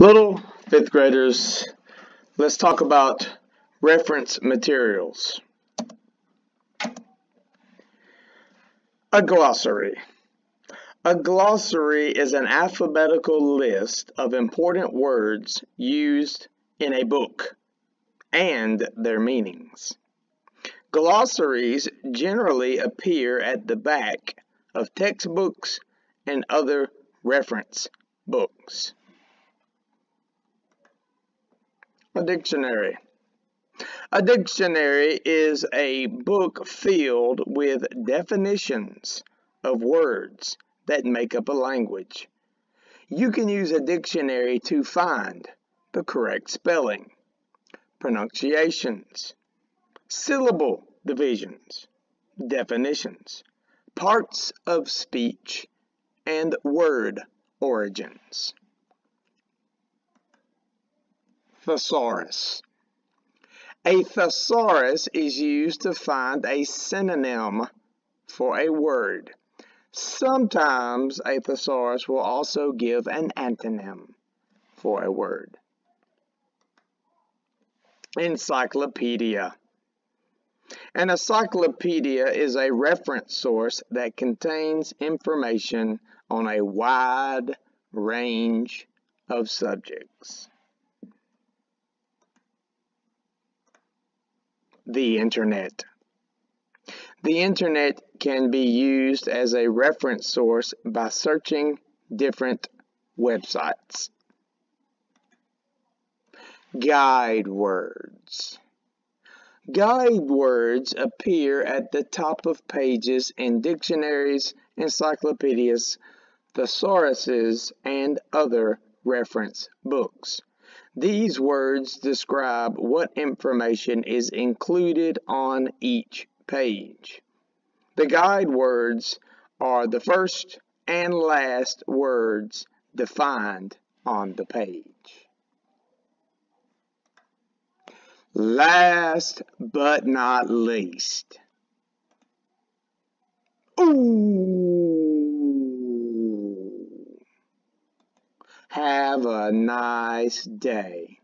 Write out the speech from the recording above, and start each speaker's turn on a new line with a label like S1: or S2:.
S1: Little fifth graders, let's talk about reference materials. A glossary. A glossary is an alphabetical list of important words used in a book and their meanings. Glossaries generally appear at the back of textbooks and other reference books. A dictionary. A dictionary is a book filled with definitions of words that make up a language. You can use a dictionary to find the correct spelling, pronunciations, syllable divisions, definitions, parts of speech, and word origins. Thesaurus. A thesaurus is used to find a synonym for a word. Sometimes a thesaurus will also give an antonym for a word. Encyclopedia. An encyclopedia is a reference source that contains information on a wide range of subjects. The Internet. The Internet can be used as a reference source by searching different websites. Guide words. Guide words appear at the top of pages in dictionaries, encyclopedias, thesauruses, and other reference books. These words describe what information is included on each page. The guide words are the first and last words defined on the page. Last but not least. Ooh. Have a nice day.